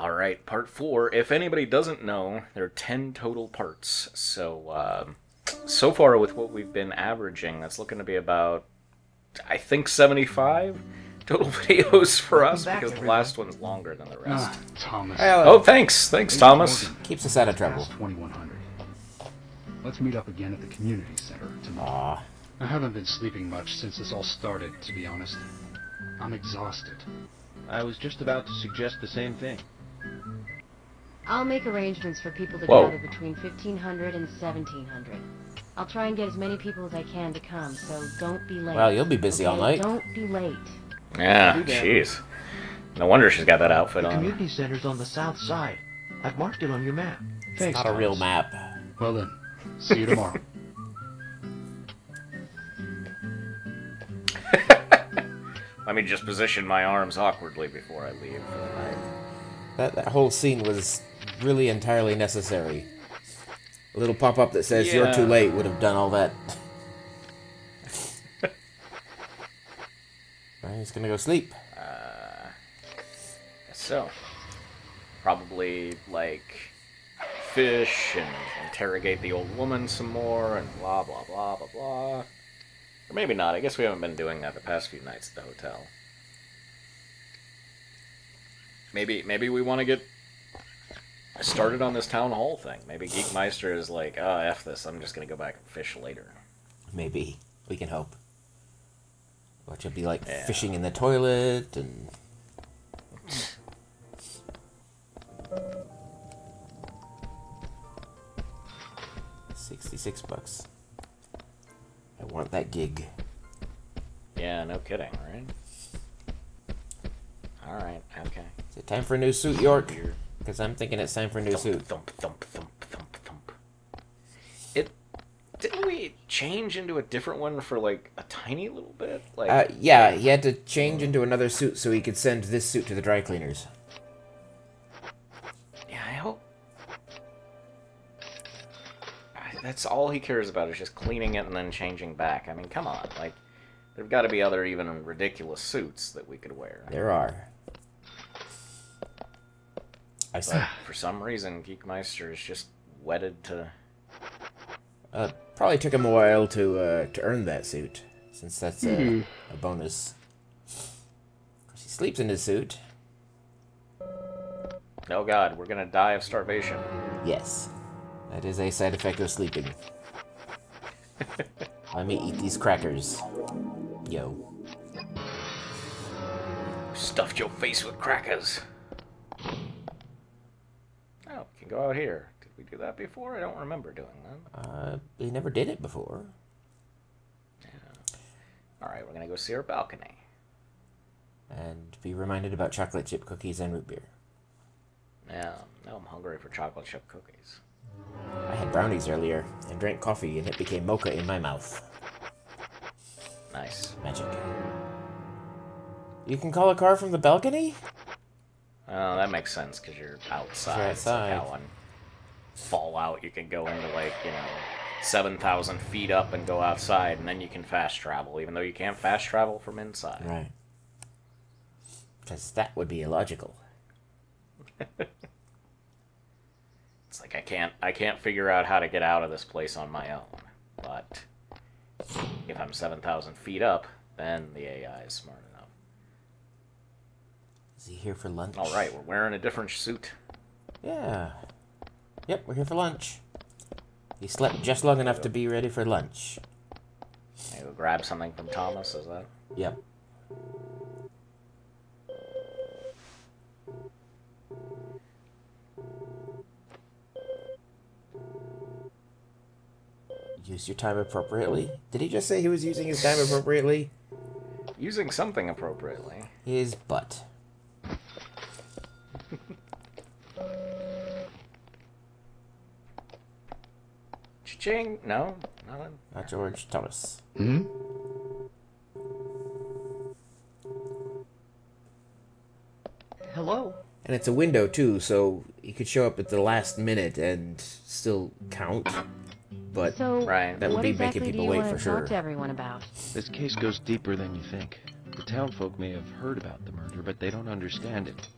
All right, part four. If anybody doesn't know, there are 10 total parts. So, um, so far with what we've been averaging, that's looking to be about, I think, 75 total videos for us back, because the everyone. last one's longer than the rest. Ah, Thomas. Oh, thanks. Thanks, Thomas. keeps us out of trouble. 2100. Let's meet up again at the community center tomorrow. Aw. I haven't been sleeping much since this all started, to be honest. I'm exhausted. I was just about to suggest the same thing. I'll make arrangements for people to Whoa. gather between 1500 and 1700. I'll try and get as many people as I can to come, so don't be late. Well, you'll be busy all night. Don't be late. Yeah, Do that. jeez. No wonder she's got that outfit The on. community center's on the south side. I've marked it on your map. Thanks, Not a real map. Well then, see you tomorrow. Let me just position my arms awkwardly before I leave for the night. That, that whole scene was really entirely necessary. A little pop up that says "You're too late" would have done all that. Right, he's gonna go sleep. Uh, so, probably like fish and interrogate the old woman some more and blah blah blah blah blah. Or maybe not. I guess we haven't been doing that the past few nights at the hotel. Maybe maybe we want to get started on this town hall thing. Maybe Geekmeister is like, oh f this. I'm just gonna go back and fish later. Maybe we can hope. Watch it be like Yeah. fishing in the toilet and. Sixty-six bucks. I want that gig. Yeah, no kidding, right? All right, okay. Is it time for a new suit, York? Because I'm thinking it's time for a new suit. Thump, thump, thump, thump, thump. It didn't we change into a different one for like a tiny little bit? Like Uh, yeah, he had to change into another suit so he could send this suit to the dry cleaners. yeah, I hope. That's all he cares about is just cleaning it and then changing back. I mean, come on, like there've got to be other even ridiculous suits that we could wear. There are. I see. But for some reason, Geekmeister is just wedded to. Uh, probably took him a while to uh, to earn that suit, since that's uh, Hmm. a bonus. Of he sleeps in his suit. Oh God, we're gonna die of starvation. Yes, that is a side effect of sleeping. Let me eat these crackers. Yo. Stuffed your face with crackers. Oh, we can go out here. Did we do that before? I don't remember doing that. Uh, we never did it before. Yeah. All right, we're gonna go see our balcony. And be reminded about chocolate chip cookies and root beer. Yeah, now I'm hungry for chocolate chip cookies. I had brownies earlier and drank coffee, and it became mocha in my mouth. Nice. Magic. You can call a car from the balcony? Oh, that makes sense because you're outside. You're It's like outside. how Fallout you can go into like you know seven thousand feet up and go outside, and then you can fast travel, even though you can't fast travel from inside. Right. Because that would be illogical. It's like I can't I can't figure out how to get out of this place on my own. But if I'm seven thousand feet up, then the AI is smart enough. Is he here for lunch? All right, we're wearing a different suit. Yeah. Yep, we're here for lunch. He slept just long enough to be ready for lunch. I go grab something from Thomas. Is that? Yep. Use your time appropriately. Did he just say he was using his time appropriately? Using something appropriately. His butt. Cha-ching! No, nothing. Not George Thomas. Hmm? Hello? And it's a window too, so he could show up at the last minute and still count. But So, Right. That would be exactly making people wait for to sure. to everyone about? This case goes deeper than you think. The townfolk may have heard about the murder, but they don't understand it.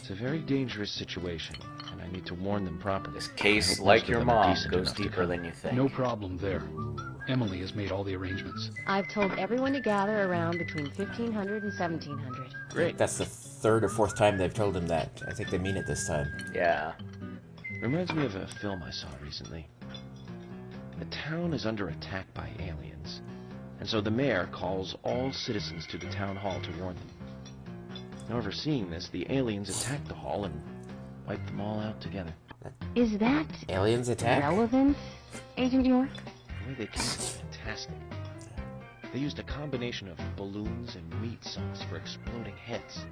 It's a very dangerous situation, and I need to warn them properly. This case, like your mom, goes deeper than you think. No problem there. Emily has made all the arrangements. I've told everyone to gather around between 1500 and 1700. Great. That's the third or fourth time they've told him that. I think they mean it this time. Yeah. Reminds me of a film I saw recently. The town is under attack by aliens, and so the mayor calls all citizens to the town hall to warn them. However, seeing this, the aliens attack the hall and wipe them all out together. Is that Aliens attack? relevant, Agent York? The way they came is fantastic. They used a combination of balloons and meat sauce for exploding heads.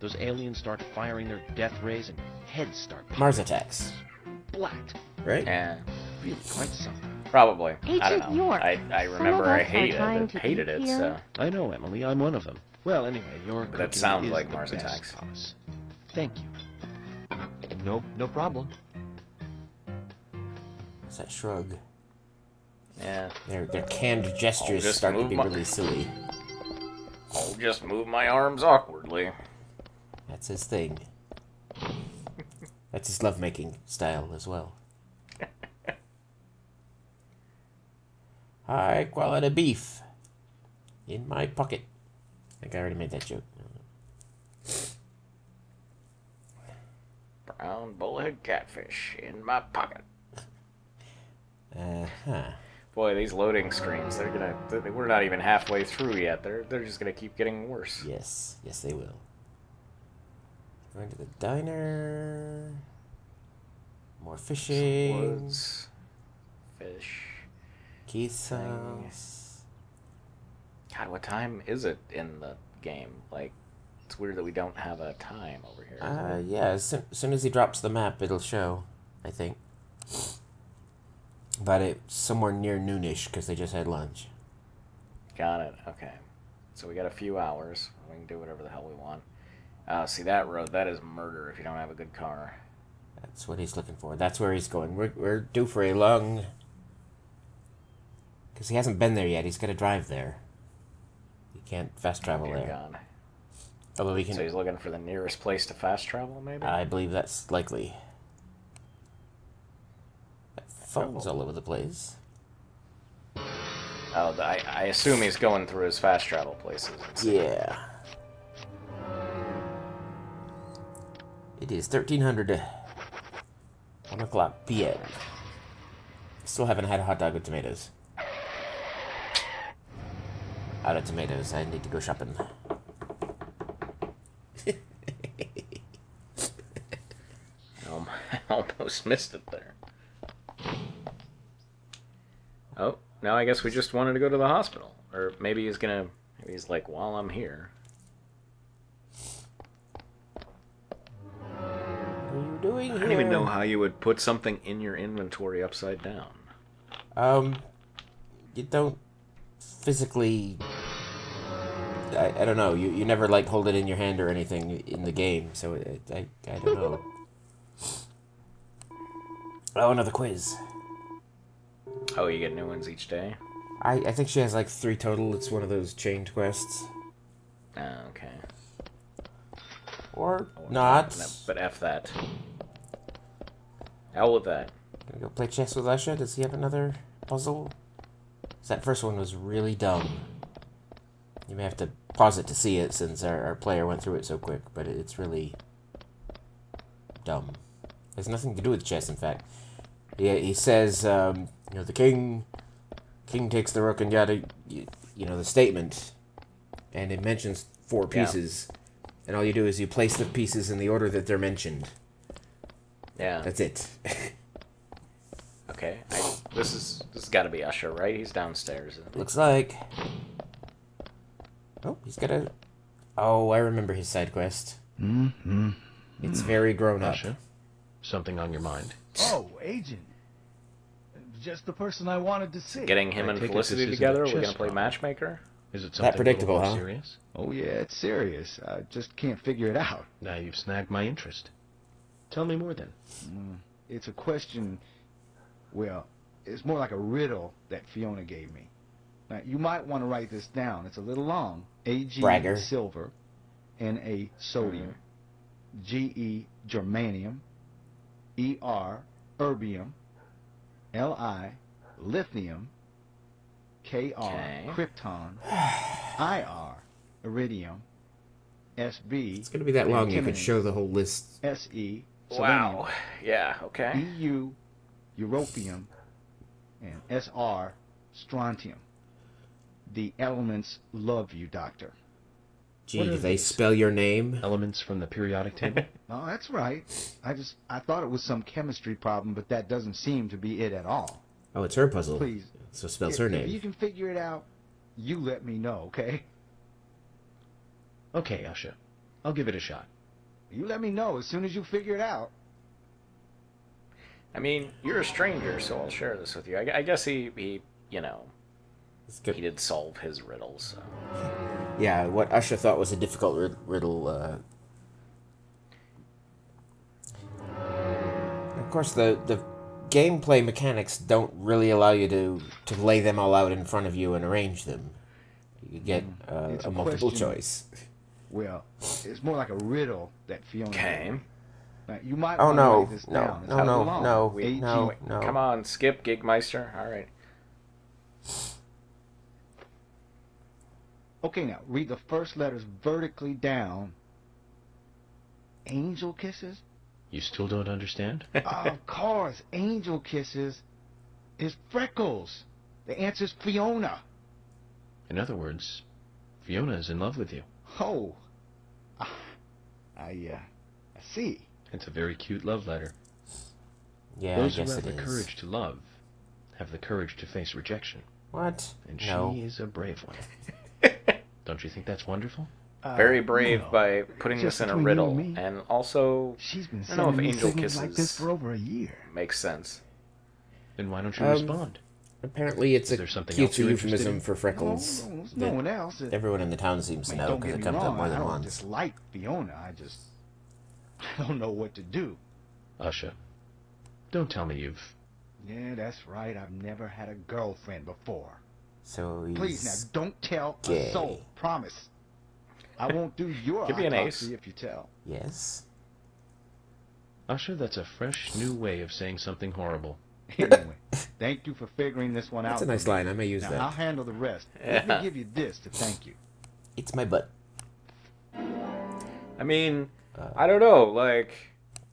Those aliens start firing their death rays and heads start popping. Mars attacks, splat. right? Yeah. Really quite something. Probably. I don't know. York, I, I remember I hated trying it. Hated it. here. So I know, Emily. I'm one of them. Well, anyway, your But that sounds is like Mars attacks. sauce. Thank you. No, no problem. What's that shrug? yeah, Their their canned gestures start to be my- really silly. I'll just move my arms awkwardly. That's his thing. That's his lovemaking style as well. High quality beef in my pocket. I think I already made that joke. Brown bullhead catfish in my pocket. Uh huh. Boy, these loading screens, they're gonna. they- We're not even halfway through yet. They're they're just gonna keep getting worse. Yes, yes, they will. Going to the diner. More fishing. Woods, fish. Keith's house. God, what time is it in the game? Like, it's weird that we don't have a time over here. Uh, yeah, as soon, as soon as he drops the map, it'll show, I think. But it's somewhere near noonish because they just had lunch. Got it. Okay. So we got a few hours. We can do whatever the hell we want. Uh, see that road? That is murder if you don't have a good car. That's what he's looking for. That's where he's going. We're, we're due for a long. Because he hasn't been there yet. He's got to drive there. He can't fast travel Dear there. God. Although he can. So he's looking for the nearest place to fast travel, maybe. I believe that's likely. That phone's all over the place. oh, I, I assume he's going through his fast travel places. Yeah. It is 1300. Uh, 1 o'clock p.m. Still haven't had a hot dog with tomatoes. Out of tomatoes. I need to go shopping. Um, I almost missed it there. Oh, now I guess we just wanted to go to the hospital. Or maybe he's gonna. Maybe he's like, while I'm here. What are you doing I don't even know how you would put something in your inventory upside down. Um, you don't physically. I, I don't know. You, you never like hold it in your hand or anything in the game, so it, I I don't know. Oh, another quiz. Oh, you get new ones each day? I, I think she has like three total. It's one of those chained quests. Ah, okay. Or not. No, but F that. Hell with that. Gonna go play chess with Usha. Does he have another puzzle? 'Cause That first one was really dumb. You may have to pause it to see it since our, our player went through it so quick, but it, it's really dumb. It has nothing to do with chess, in fact. He, he says, um, you know, the king, king takes the rook and yada, you, you know, the statement, and it mentions four Yeah. pieces, and all you do is you place the pieces in the order that they're mentioned. Yeah. That's it. Okay. I, this is got to be Usher, right? He's downstairs. Looks like. Oh, he's got a. Oh, I remember his side quest. Mm-hmm. It's very grown up. Usha, something on your mind? Oh, agent. Just the person I wanted to see. Getting him I and Felicity together. We're gonna play matchmaker. Is it something predictable, a little huh? serious? Oh, yeah, it's serious. I just can't figure it out. Now you've snagged my interest. Tell me more then. It's a question, well, it's more like a riddle that Fiona gave me. Now, you might want to write this down. It's a little long. AG Bragger. silver and a sodium. G-E, germanium, E-R, erbium, L-I, lithium, K-R, Okay. krypton, I-R, iridium, S-B, It's gonna be that long. You could show the whole list. S-E, Wow. Yeah. Okay. EU, europium, and SR, strontium. The elements love you, Doctor. Gee, do they these? spell your name? Elements from the periodic table? oh, that's right. I just I thought it was some chemistry problem, but that doesn't seem to be it at all. Oh, it's her puzzle. Please, So spells if, her if name. you can figure it out, you let me know, okay? okay, Usha. I'll give it a shot. You let me know as soon as you figure it out. I mean, you're a stranger, so I'll share this with you. I, I guess he, he, you know, good. he did solve his riddles. So. Yeah, what Usha thought was a difficult rid- riddle. Uh... Of course, the the gameplay mechanics don't really allow you to to lay them all out in front of you and arrange them. You get uh, a a multiple question. choice. Well, it's more like a riddle that Fiona. Okay. Now, you might Oh want no, write this no, down. It's no, no, long. no, Wait, no, wait, no. Come on, skip Geekmeister. All right. Okay, now read the first letters vertically down. Angel kisses? You still don't understand? of course, angel kisses is Freckles. The answer is Fiona. In other words, Fiona is in love with you. Oh, Ah, I, uh, I see. It's a very cute love letter. Yeah, Those I who have it the is. courage to love have the courage to face rejection. What? And no. she is a brave one. Don't you think that's wonderful? Uh, Very brave no. by putting Just this in a between and riddle, me. and also She's been I don't know if angel signals like this for over a year. makes sense. Then why don't you Um, respond? Apparently, it's Is a something cute else you're euphemism in? for freckles. No, no, no one else. Everyone in the town seems to know because it comes wrong. up more than once. I than don't once. dislike Fiona. I just I don't know what to do. Usha, don't tell me you've. Yeah, that's right. I've never had a girlfriend before. So he's Please now, don't tell gay. a soul. Promise. I won't do your Give me an autopsy ace. if you tell. yes. Usha, that's a fresh new way of saying something horrible. Anyway, thank you for figuring this one That's out. a nice line. I may use Now, that. I'll handle the rest. Let me give you this to thank you. It's my butt. I mean, Uh, I don't know. Like,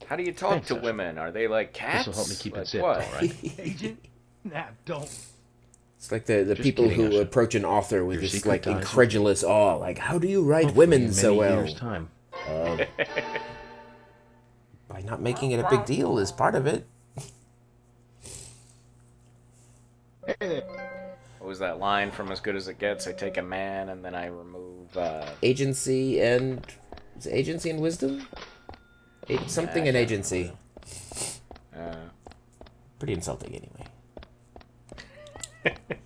how do you talk Thanks, to Usha. women? Are they like cats? This'll help me keep it like zipped, what? all right? Agent? Nah, don't. It's like the, the Just people kidding, who Usha. approach an author with Your this like dies incredulous awe. Like, how do you write Hopefully women in so many well? years' time. Uh, by not making it a big deal is part of it. What was that line from As Good as It Gets? I take a man and then I remove. Uh, Agency and is agency and wisdom. A- something Yeah, in agency. uh, Pretty insulting, anyway.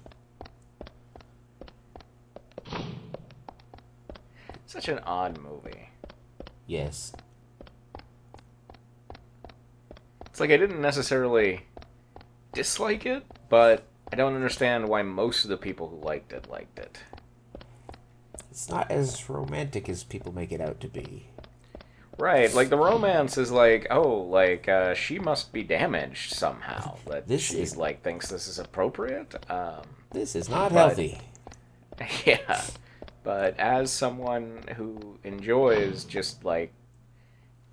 such an odd movie. Yes. It's like I didn't necessarily dislike it, but I don't understand why most of the people who liked it liked it. It's not as romantic as people make it out to be. Right, like the romance is like, oh, like uh, she must be damaged somehow. That This she is- like thinks this is appropriate. Um, This is not But- healthy. yeah, but as someone who enjoys just like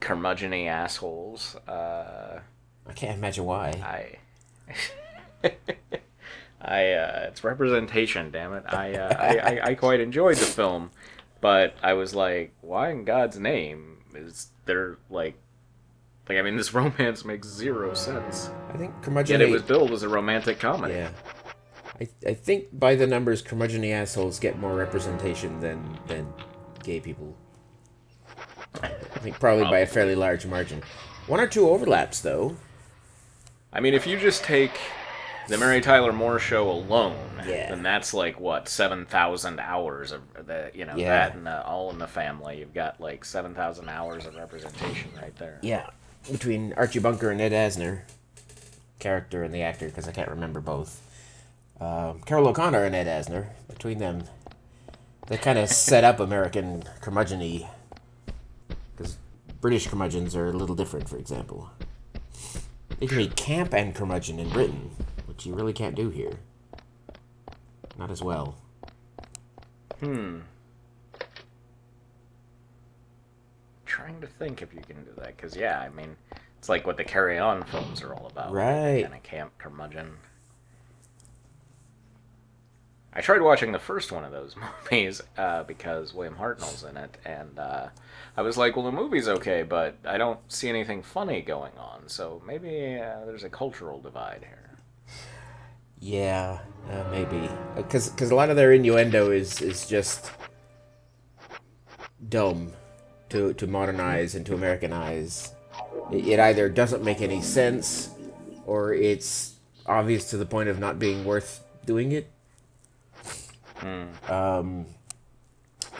curmudgeony assholes, uh, I can't imagine why. I. I uh, it's representation, damn it. I, uh, I, I I quite enjoyed the film, but I was like, why in God's name is there like, like I mean, this romance makes zero sense. I think Yet it was billed as a romantic comedy. Yeah. I, I think by the numbers, curmudgeony assholes get more representation than than gay people. I think probably by a fairly large margin. One or two overlaps, though. I mean, if you just take the Mary Tyler Moore show alone, Yeah. then that's like what seven thousand hours of the you know Yeah. that and uh, All in the Family. You've got like seven thousand hours of representation right there. Yeah. Between Archie Bunker and Ed Asner, character and the actor, because I can't remember both. Um, Carroll O'Connor and Ed Asner, between them, they kind of set up American curmudgeony. Because British curmudgeons are a little different, for example. They can be camp and curmudgeon in Britain, which you really can't do here. Not as well. Hmm. Trying to think if you can do that, because yeah, I mean, it's like what the Carry On films are all about. Right. Kind of camp curmudgeon. I tried watching the first one of those movies uh, because William Hartnell's in it, and uh, I was like, well, the movie's okay, but I don't see anything funny going on, so maybe uh, there's a cultural divide here. Yeah, uh, maybe because because a lot of their innuendo is is just dumb to to modernize and to Americanize. It, it either doesn't make any sense, or it's obvious to the point of not being worth doing it. Um,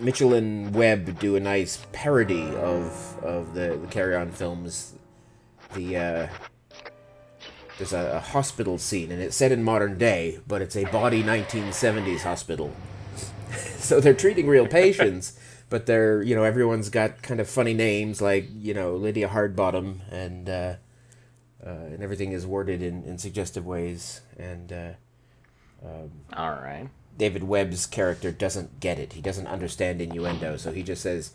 Mitchell and Webb do a nice parody of of the, the Carry On films. The uh, there's a, a hospital scene, and it's set in modern day, but it's a bawdy 1970s hospital. so they're treating real patients, but they're you know everyone's got kind of funny names like you know Lydia Hardbottom, and uh, uh, and everything is worded in, in suggestive ways, and. Uh, All right. David Webb's character doesn't get it. He doesn't understand innuendo, so he just says,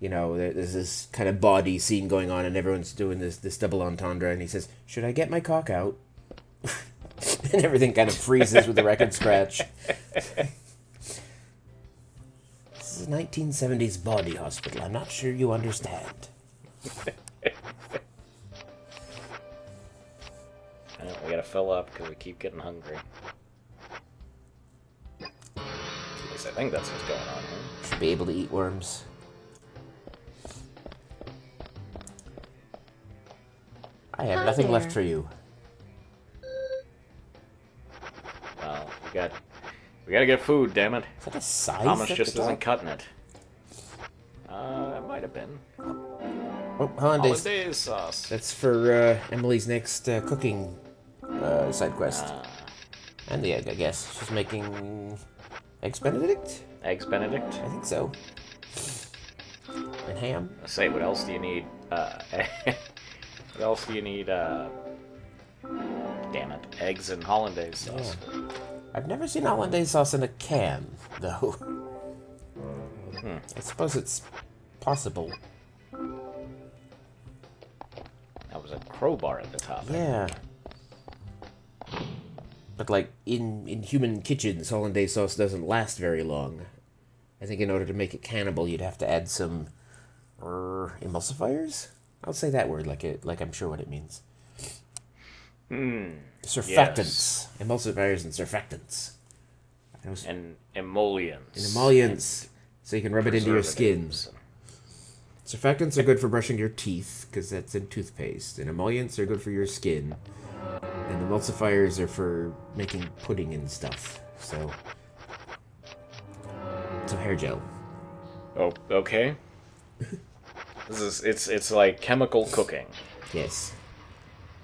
you know, there's this kind of bawdy scene going on, and everyone's doing this this double entendre, and he says, "Should I get my cock out?" and everything kind of freezes with a record scratch. this is a 1970s bawdy hospital. I'm not sure you understand. I know, we gotta fill up because we keep getting hungry. At least I think that's what's going on here. Should be able to eat worms. I have Hi nothing left for you. Well, we got we gotta get food, damn it. Is that a scythe Thomas just the isn't cutting it. Uh, it might have been. Oh, hollandaise. Hollandaise sauce. That's for uh, Emily's next uh, cooking uh, side quest. Ah. and the egg, I guess. She's making eggs Benedict? Eggs Benedict. I think so. And ham. I say, what else do you need? What else do you need? Uh, damn it, eggs and hollandaise sauce. I've never seen hollandaise sauce in a can, though. Hmm. I suppose it's possible. That was a crowbar at the top. Yeah. But like in in human kitchens, hollandaise sauce doesn't last very long. I think in order to make it cannibal, you'd have to add some er, emulsifiers. I'll say that word like it like I'm sure what it means. Hmm. Surfactants, emulsifiers, and surfactants. And emollients. and emollients, so you can rub it into your skin. Preservatives. Surfactants are good for brushing your teeth because that's in toothpaste, and emollients are good for your skin, and emulsifiers are for making pudding and stuff. So, so hair gel. Oh, okay. this is it's it's like chemical cooking. Yes,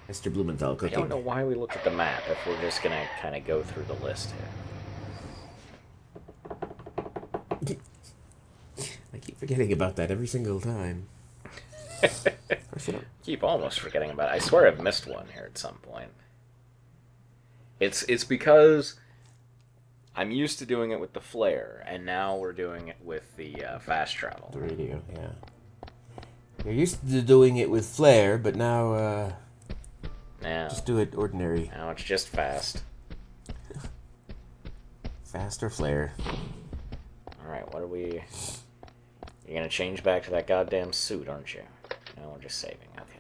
Mr. Blumenthal cooking. I don't know why we looked at the map if we're just gonna kind of go through the list here. I keep forgetting about that every single time. I Keep almost forgetting about it. I swear I've missed one here at some point. It's it's because I'm used to doing it with the flare, and now we're doing it with the uh, fast travel. the radio, yeah. You're used to doing it with flair, but now uh, Now, just do it ordinary, now it's just fast. fast or flare. All right, what are we? You're gonna change back to that goddamn suit, aren't you? No, we're just saving. Okay.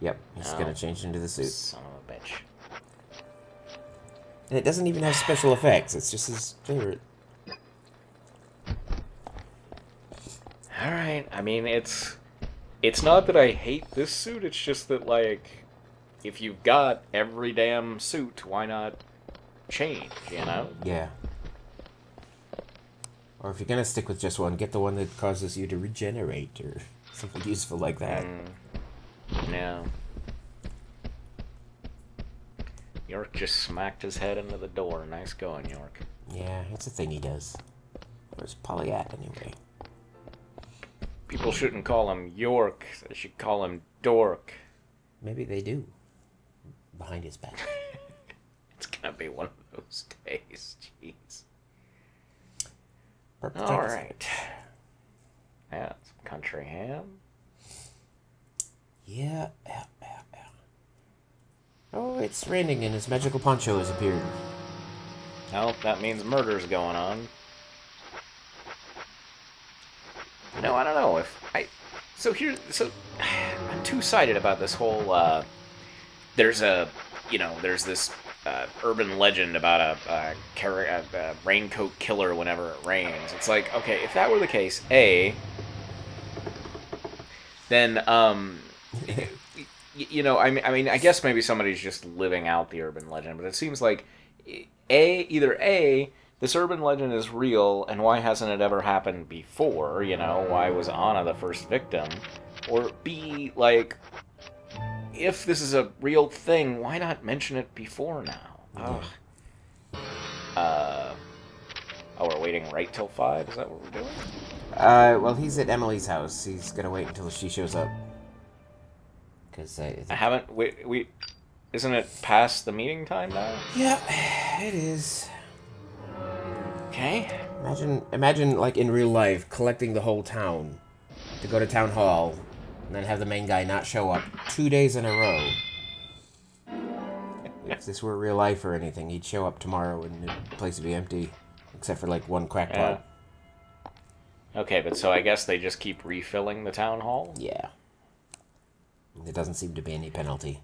Yep, he's Oh. gonna change into the suit. Son of a bitch. And it doesn't even have special effects. It's just his favorite. All right. I mean, it's it's not that I hate this suit. It's just that like, if you've got every damn suit, why not change? You know? Yeah. Or if you're gonna stick with just one, get the one that causes you to regenerate or something useful like that. Mm. Yeah. York just smacked his head into the door. Nice going, York. Yeah, it's a thing he does. Where's Polly at anyway? People shouldn't call him York. They should call him Dork. Maybe they do. Behind his back. It's gonna be one of those days. Jeez. Purple All right. Yeah, some country ham. Yeah, yeah, yeah, yeah. Oh, it's raining and his magical poncho has appeared. Well, that means murder's going on. No, I don't know if I. So here, so I'm two sided about this whole. Uh, there's a, you know, there's this uh, urban legend about a, a, a, a raincoat killer whenever it rains. It's like, okay, if that were the case, a, then um, you know, I mean, I mean, I guess maybe somebody's just living out the urban legend, but it seems like a either a this urban legend is real, and why hasn't it ever happened before? You know, why was Anna the first victim? Or b like, if this is a real thing, why not mention it before now? Ugh. Uh. Oh, we're waiting right till five. Is that what we're doing? Uh, well, he's at Emily's house. He's gonna wait until she shows up. Cause uh, I haven't. We, we isn't it past the meeting time now? yeah, it is. Okay. Imagine, imagine like in real life, collecting the whole town to go to town hall, and then have the main guy not show up two days in a row. If this were real life or anything, he'd show up tomorrow and the place would be empty, except for like one crackpot. Okay, but so I guess they just keep refilling the town hall. Yeah. There doesn't seem to be any penalty.